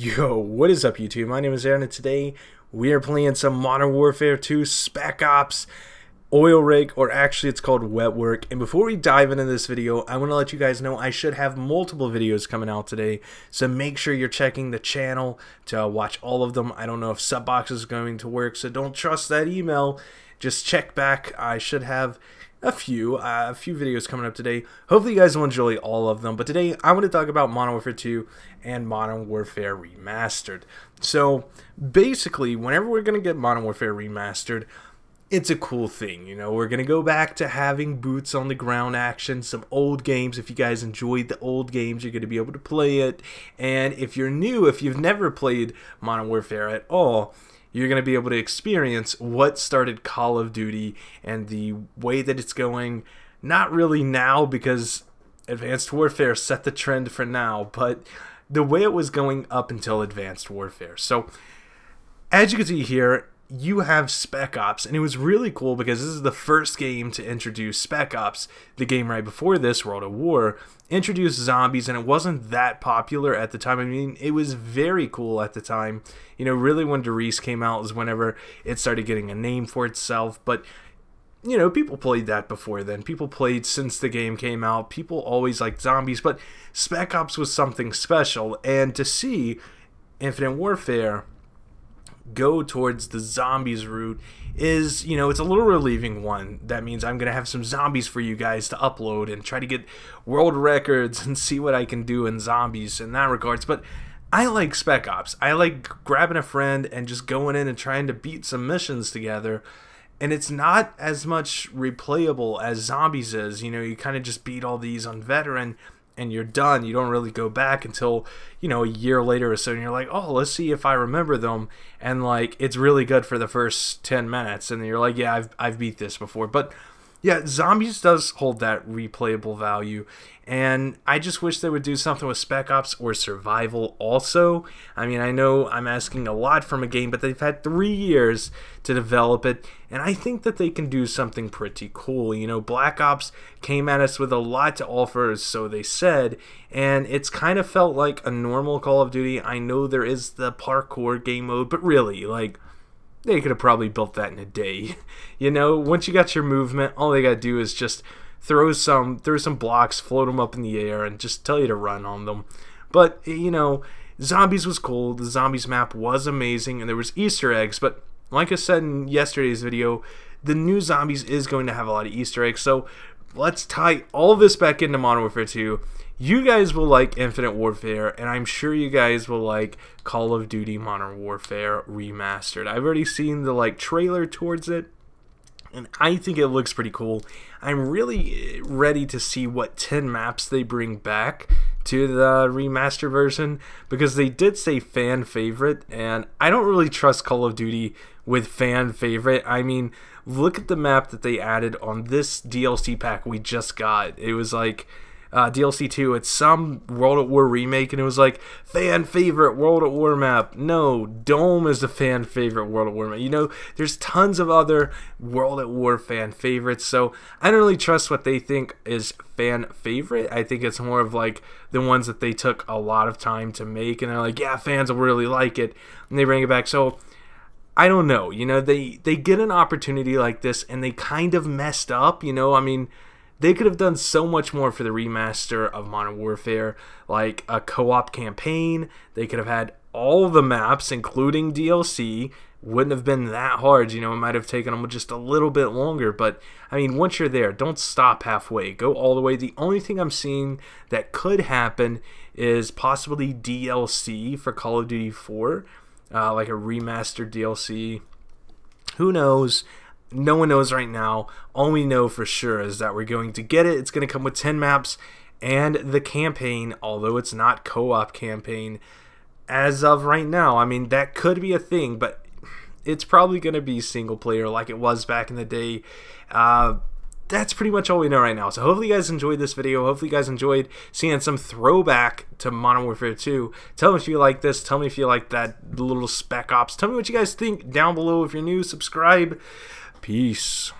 Yo, what is up YouTube? My name is Aaron and today we are playing some Modern Warfare 2 Spec Ops Oil Rig, or actually it's called Wet Work. And before we dive into this video, I want to let you guys know I should have multiple videos coming out today. So make sure you're checking the channel to uh, watch all of them. I don't know if Subbox is going to work, so don't trust that email. Just check back. I should have a few, uh, a few videos coming up today. Hopefully you guys will enjoy all of them. But today I want to talk about Modern Warfare 2 and Modern Warfare Remastered. So basically, whenever we're going to get Modern Warfare Remastered, it's a cool thing, you know. We're gonna go back to having boots on the ground action, some old games. If you guys enjoyed the old games, you're gonna be able to play it. And if you're new, if you've never played Modern Warfare at all, you're going to be able to experience what started Call of Duty and the way that it's going. Not really now because Advanced Warfare set the trend for now, but the way it was going up until Advanced Warfare. So, as you can see here, you have Spec Ops, and it was really cool because this is the first game to introduce Spec Ops. The game right before this, World at War, introduced zombies, and it wasn't that popular at the time. I mean, it was very cool at the time. You know, really when Der Riese came out was whenever it started getting a name for itself, but you know, people played that before then. People played since the game came out. People always liked zombies, but Spec Ops was something special, and to see Infinite Warfare go towards the zombies route is, you know, it's a little relieving one. That means I'm going to have some zombies for you guys to upload and try to get world records and see what I can do in zombies in that regards. But I like Spec Ops. I like grabbing a friend and just going in and trying to beat some missions together. And it's not as much replayable as zombies is. You know, you kind of just beat all these on veteran and you're done. You don't really go back until, you know, a year later or so and you're like, "Oh, let's see if I remember them." And like it's really good for the first 10 minutes and you're like, "Yeah, I've I've beat this before." But yeah, Zombies does hold that replayable value, and I just wish they would do something with Spec Ops or Survival also. I mean, I know I'm asking a lot from a game, but they've had three years to develop it, and I think that they can do something pretty cool. You know, Black Ops came at us with a lot to offer, so they said, and it's kind of felt like a normal Call of Duty. I know there is the parkour game mode, but really, like, they could have probably built that in a day. You know, once you got your movement, all they got to do is just throw some throw some blocks, float them up in the air, and just tell you to run on them. But you know, zombies was cool. The zombies map was amazing, and there was Easter eggs. But like I said in yesterday's video, the new zombies is going to have a lot of Easter eggs. So let's tie all this back into Modern Warfare 2 you guys will like Infinite Warfare, and I'm sure you guys will like Call of Duty Modern Warfare Remastered. I've already seen the like trailer towards it, and I think it looks pretty cool. I'm really eh, ready to see what 10 maps they bring back to the remaster version because they did say fan favorite, and I don't really trust Call of Duty with fan favorite. I mean, look at the map that they added on this DLC pack we just got. It was like uh, DLC 2. It's some World at War remake, and it was like fan favorite World at War map. No, Dome is the fan favorite World at War map. You know, there's tons of other World at War fan favorites, so I don't really trust what they think is fan favorite. I think it's more of like the ones that they took a lot of time to make, and they're like, yeah, fans will really like it, and they bring it back. So. I don't know, you know, they they get an opportunity like this and they kind of messed up, you know. I mean, they could have done so much more for the remaster of Modern Warfare, like a co op campaign. They could have had all the maps, including DLC. Wouldn't have been that hard, you know. It might have taken them just a little bit longer, but I mean, once you're there, don't stop halfway. Go all the way. The only thing I'm seeing that could happen is possibly DLC for Call of Duty 4, uh, like a remastered DLC. Who knows? No one knows right now. All we know for sure is that we're going to get it. It's going to come with 10 maps and the campaign, although it's not co-op campaign as of right now. I mean, that could be a thing, but it's probably going to be single player like it was back in the day. Uh, that's pretty much all we know right now. So hopefully you guys enjoyed this video. Hopefully you guys enjoyed seeing some throwback to Modern Warfare 2. Tell me if you like this. Tell me if you like that little Spec Ops. Tell me what you guys think down below. If you're new, subscribe. Peace.